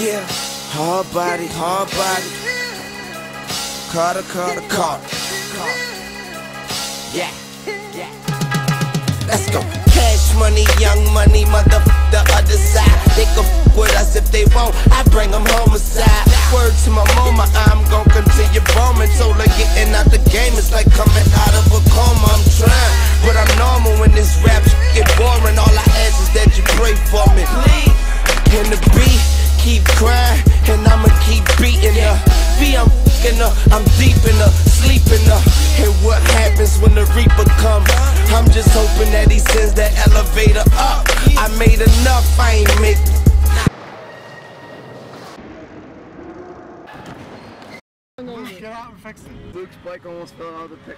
Yeah, hard body, hard body. Carter, Carter, Carter. Yeah, yeah. Let's go. Cash money, young money, mother the other side. They can f with us if they want. I bring them homicide. Word to my mama, I'm gon' continue bombing. Told her getting out the game is like coming out of a coma. I'm trying, but I'm normal when this rap get boring. All I ask is that you pray for me. And the beat keep crying, and I'ma keep beating her. V, I'm fing her, I'm deep in her, sleeping her. And what happens when the reaper comes? I'm just hoping that he sends that elevator up. I made enough, I ain't make. Get out and fix it. Luke's bike almost fell out of the picture.